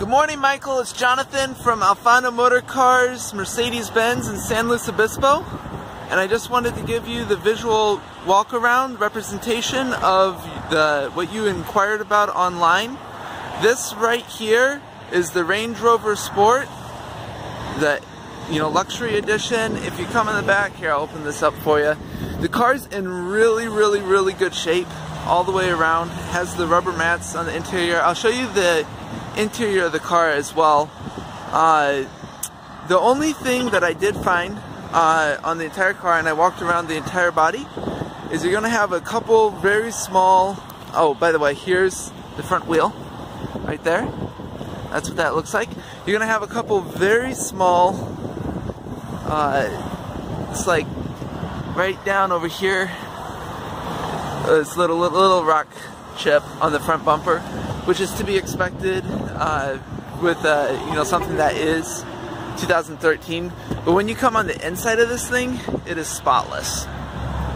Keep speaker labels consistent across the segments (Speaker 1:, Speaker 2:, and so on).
Speaker 1: Good morning, Michael. It's Jonathan from Alfano Motor Cars, Mercedes-Benz in San Luis Obispo. And I just wanted to give you the visual walk-around representation of the what you inquired about online. This right here is the Range Rover Sport, the you know luxury edition. If you come in the back here, I'll open this up for you. The car's in really, really, really good shape all the way around. Has the rubber mats on the interior. I'll show you the interior of the car as well. Uh, the only thing that I did find uh, on the entire car, and I walked around the entire body, is you're going to have a couple very small, oh, by the way, here's the front wheel, right there. That's what that looks like. You're going to have a couple very small, uh, it's like right down over here, this little, little, little rock chip on the front bumper which is to be expected uh, with uh, you know something that is 2013. But when you come on the inside of this thing, it is spotless.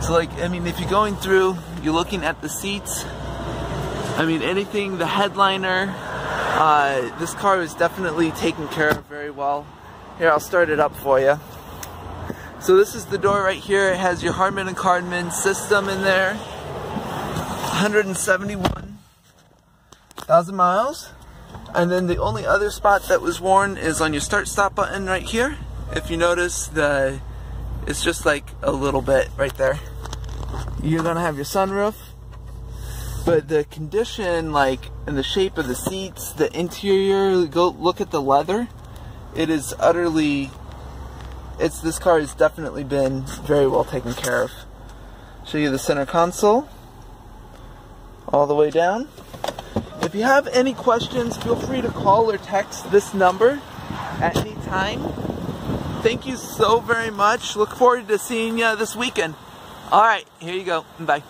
Speaker 1: So like, I mean, if you're going through, you're looking at the seats. I mean, anything, the headliner, uh, this car is definitely taken care of very well. Here, I'll start it up for you. So this is the door right here. It has your Harman and Kardon system in there. 171 thousand miles. And then the only other spot that was worn is on your start stop button right here. If you notice the it's just like a little bit right there. You're gonna have your sunroof. But the condition, like, and the shape of the seats, the interior, go look at the leather. It is utterly, it's, this car has definitely been very well taken care of. Show you the center console. All the way down. If you have any questions, feel free to call or text this number at any time. Thank you so very much. Look forward to seeing you this weekend. All right, here you go. Bye.